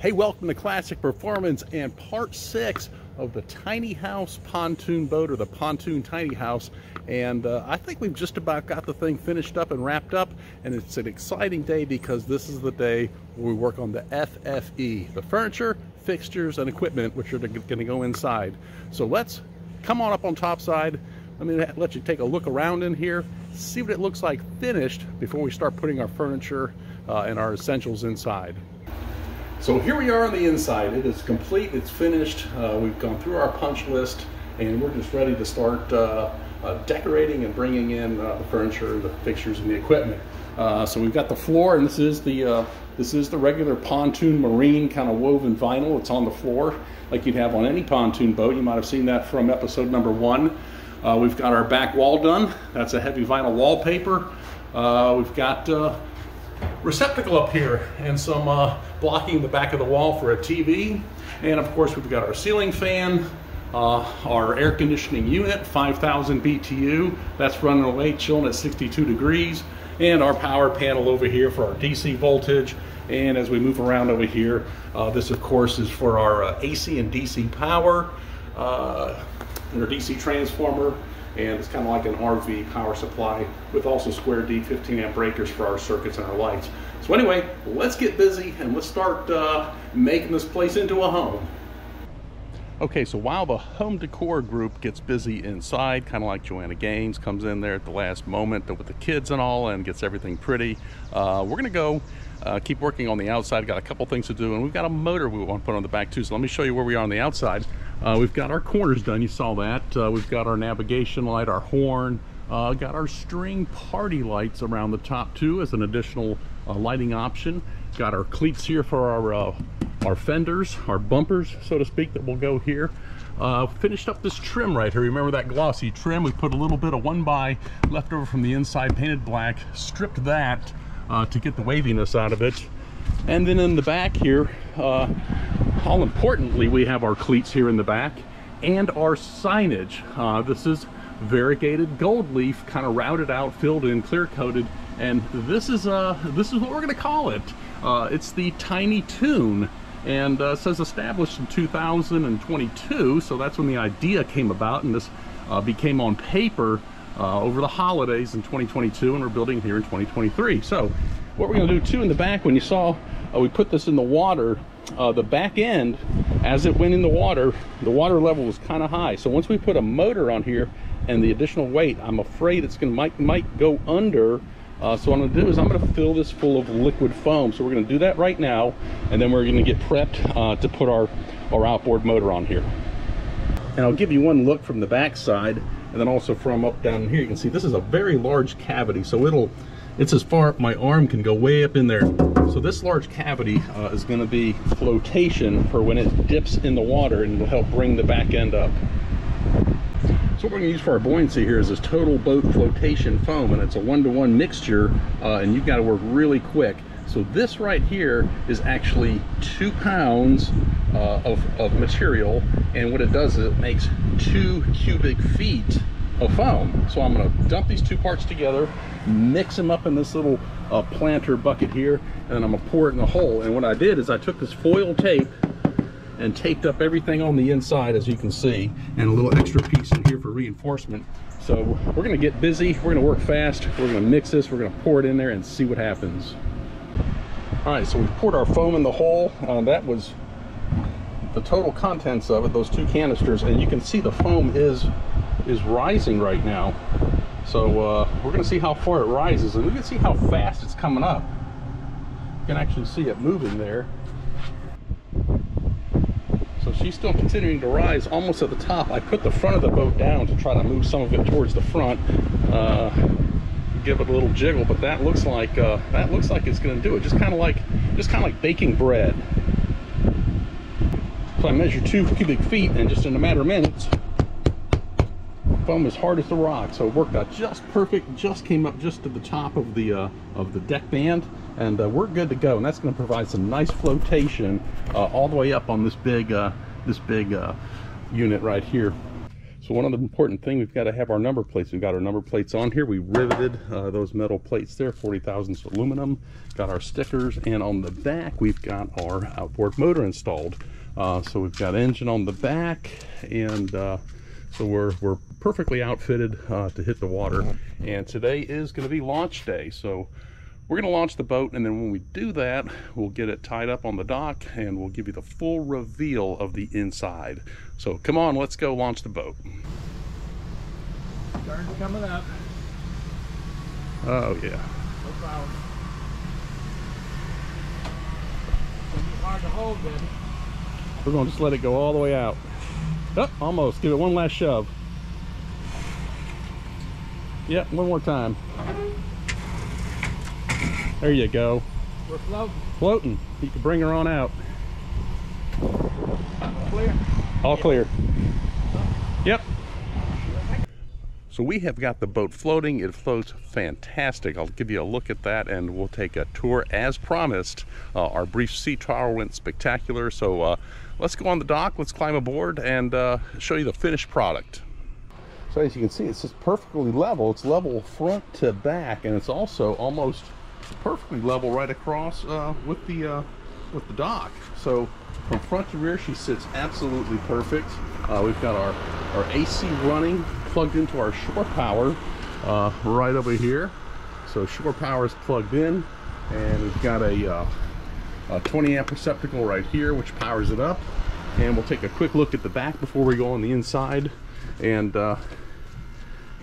Hey, welcome to Classic Performance and part six of the tiny house pontoon boat or the pontoon tiny house. And uh, I think we've just about got the thing finished up and wrapped up. And it's an exciting day because this is the day where we work on the FFE, the furniture, fixtures, and equipment, which are going to go inside. So let's come on up on top side. Let me let you take a look around in here, see what it looks like finished before we start putting our furniture uh, and our essentials inside. So here we are on the inside. It is complete, it's finished. Uh, we've gone through our punch list and we're just ready to start uh, uh, decorating and bringing in uh, the furniture, the fixtures, and the equipment. Uh, so we've got the floor and this is the uh, this is the regular pontoon marine kind of woven vinyl. It's on the floor like you'd have on any pontoon boat. You might have seen that from episode number one. we've got our back wall done. That's a heavy vinyl wallpaper. we've got receptacle up here and some uh, blocking the back of the wall for a TV. And of course, we've got our ceiling fan, uh, our air conditioning unit, 5,000 BTU. That's running away, chilling at 62 degrees. And our power panel over here for our DC voltage. And as we move around over here, uh, this of course is for our uh, AC and DC power, uh, our DC transformer, and it's kind of like an RV power supply with also square D 15 amp breakers for our circuits and our lights. So anyway, let's get busy and let's start uh, making this place into a home. Okay, so while the home decor group gets busy inside, kind of like Joanna Gaines comes in there at the last moment with the kids and all and gets everything pretty, uh, we're gonna go uh, keep working on the outside. Got a couple things to do and we've got a motor we want to put on the back too. So let me show you where we are on the outside. Uh, we've got our corners done, you saw that. Uh, we've got our navigation light, our horn, uh, got our string party lights around the top too as an additional uh, lighting option. Got our cleats here for our, uh, our fenders, our bumpers, so to speak, that will go here. Uh, finished up this trim right here. Remember that glossy trim? We put a little bit of one by left over from the inside, painted black, stripped that to get the waviness out of it. And then in the back here, all importantly, we have our cleats here in the back and our signage. Uh, this is variegated gold leaf, kind of routed out, filled in, clear coated, and this is uh, this is what we're going to call it. Uh, it's the Tiny Toon, and uh, says established in 2022, so that's when the idea came about, and this uh, became on paper uh, over the holidays in 2022, and we're building here in 2023. So what we're going to do too in the back, when you saw uh, we put this in the water, uh, the back end, as it went in the water, the water level was kind of high. So once we put a motor on here and the additional weight, I'm afraid it's going to might, might go under. Uh, so what I'm going to do is I'm going to fill this full of liquid foam. So we're going to do that right now, and then we're going to get prepped uh, to put our, our outboard motor on here. And I'll give you one look from the back side, and then also from up down here. You can see this is a very large cavity, so it'll it's as far my arm can go way up in there. So this large cavity uh, is going to be flotation for when it dips in the water and will help bring the back end up. So what we're going to use for our buoyancy here is this TotalBoat flotation foam and it's a one-to-one -one mixture uh, and you've got to work really quick. So this right here is actually two pounds uh, of, of material and what it does is it makes two cubic feet of foam. So I'm gonna dump these two parts together, mix them up in this little uh, planter bucket here, and I'm gonna pour it in the hole. And what I did is I took this foil tape and taped up everything on the inside, as you can see, and a little extra piece in here for reinforcement. So we're gonna get busy, we're gonna work fast, we're gonna mix this, we're gonna pour it in there and see what happens. All right, so we poured our foam in the hole. Uh, that was the total contents of it, those two canisters, and you can see the foam is is rising right now. So uh, we're going to see how far it rises and we can see how fast it's coming up. You can actually see it moving there. So she's still continuing to rise almost at the top. I put the front of the boat down to try to move some of it towards the front. Uh, give it a little jiggle, but that looks like uh, that looks like it's going to do it. Just kind of like just kind of like baking bread. So I measured two cubic feet, and just in a matter of minutes, foam as hard as the rock so it worked out just perfect just came up just to the top of the uh, of the deck band and uh, we're good to go and that's going to provide some nice flotation uh, all the way up on this big uh, this big uh, unit right here so one of the important thing, we've got to have our number plates. We've got our number plates on here. We riveted uh, those metal plates there, 40 thousandths aluminum. Got our stickers, and on the back, we've got our outboard motor installed. Uh, so we've got engine on the back, and uh, so we're, we're perfectly outfitted uh, to hit the water. And today is going to be launch day. So we're going to launch the boat, and then when we do that, we'll get it tied up on the dock, and we'll give you the full reveal of the inside. So come on, let's go launch the boat. Turn's coming up. Oh, yeah. No problem. It's hard to hold, baby. We're going to just let it go all the way out. Oh, almost. Give it one last shove. Yep, one more time. There you go. We're floating. Floating. You can bring her on out. Clear. All clear. Yep. So we have got the boat floating. It floats fantastic. I'll give you a look at that and we'll take a tour as promised. Uh, our brief sea trial went spectacular. So uh, let's go on the dock, let's climb aboard and uh, show you the finished product. So as you can see, it's just perfectly level. It's level front to back and it's also almost perfectly level right across uh, with the uh, with the dock. So from front to rear, she sits absolutely perfect. Uh, we've got our, our AC running plugged into our shore power uh, right over here. So shore power is plugged in and we've got a, a 20 amp receptacle right here which powers it up. And we'll take a quick look at the back before we go on the inside. And uh,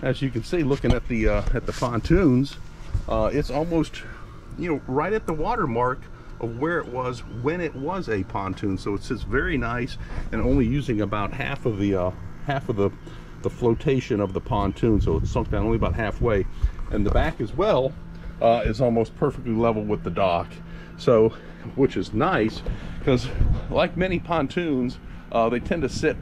as you can see, looking at the uh, at the pontoons, uh, it's almost, you know, right at the water mark of where it was when it was a pontoon. So it sits very nice and only using about half of the uh, half of the the flotation of the pontoon. So it's sunk down only about halfway. And the back as well uh, is almost perfectly level with the dock. So, which is nice because like many pontoons, uh, they tend to sit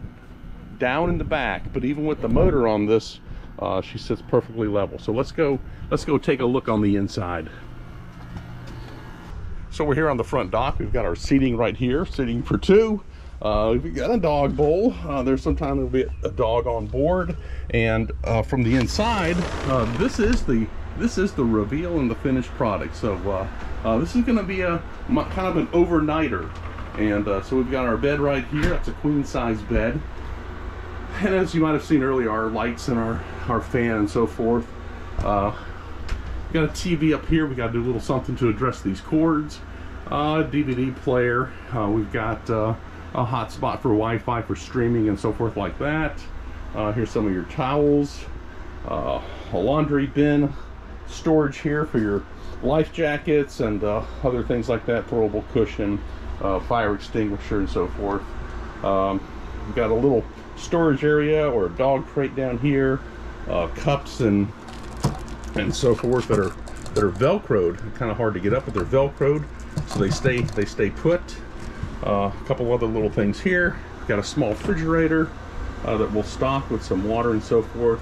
down in the back. But even with the motor on this, uh, she sits perfectly level. So let's go, let's go take a look on the inside. So we're here on the front dock. We've got our seating right here, seating for two. Uh, we've got a dog bowl. Uh, there's sometimes there'll be a dog on board. And uh, from the inside, uh, this is the this is the reveal and the finished product. So uh, uh, this is going to be a kind of an overnighter. And so we've got our bed right here. That's a queen size bed. And as you might have seen earlier, our lights and our, our fan and so forth. got a TV up here. We got to do a little something to address these cords. DVD player. we've got a hotspot for Wi-Fi for streaming and so forth like that. Uh, here's some of your towels, uh, a laundry bin, storage here for your life jackets and uh, other things like that, throwable cushion, uh, fire extinguisher and so forth. Um, we've got a little storage area or a dog crate down here, uh, cups and and so forth that are that are velcroed. Kind of hard to get up, but they're velcroed, so they stay they stay put. Uh, a couple other little things here. Got a small refrigerator uh, that will stock with some water and so forth.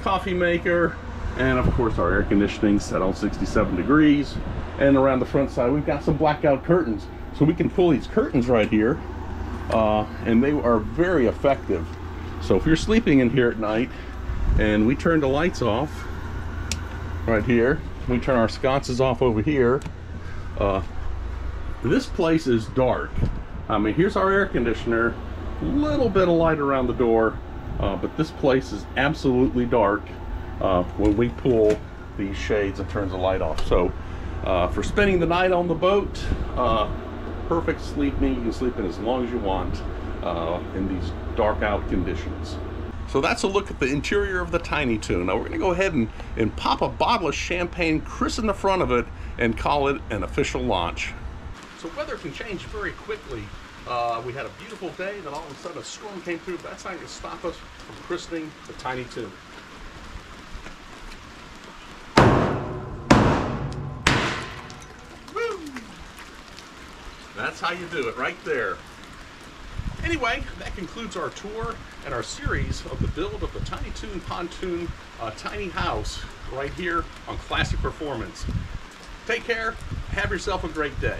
Coffee maker, and of course our air conditioning set on 67 degrees. And around the front side, we've got some blackout curtains. So we can pull these curtains right here, uh, and they are very effective. So if you're sleeping in here at night, and we turn the lights off right here, we turn our sconces off over here, uh, this place is dark. I mean, here's our air conditioner, a little bit of light around the door, uh, but this place is absolutely dark uh, when we pull these shades and turns the light off. So uh, for spending the night on the boat, uh, perfect sleeping. You can sleep in as long as you want uh, in these dark out conditions. So that's a look at the interior of the Tiny Toon. Now we're gonna go ahead and, and pop a bottle of champagne, christen the front of it, and call it an official launch. So weather can change very quickly. Uh, we had a beautiful day, then all of a sudden a storm came through. But that's not to stop us from christening the Tiny Toon. That's how you do it, right there. Anyway, that concludes our tour and our series of the build of the Tiny Toon Pontoon uh, Tiny House right here on Classic Performance. Take care. Have yourself a great day.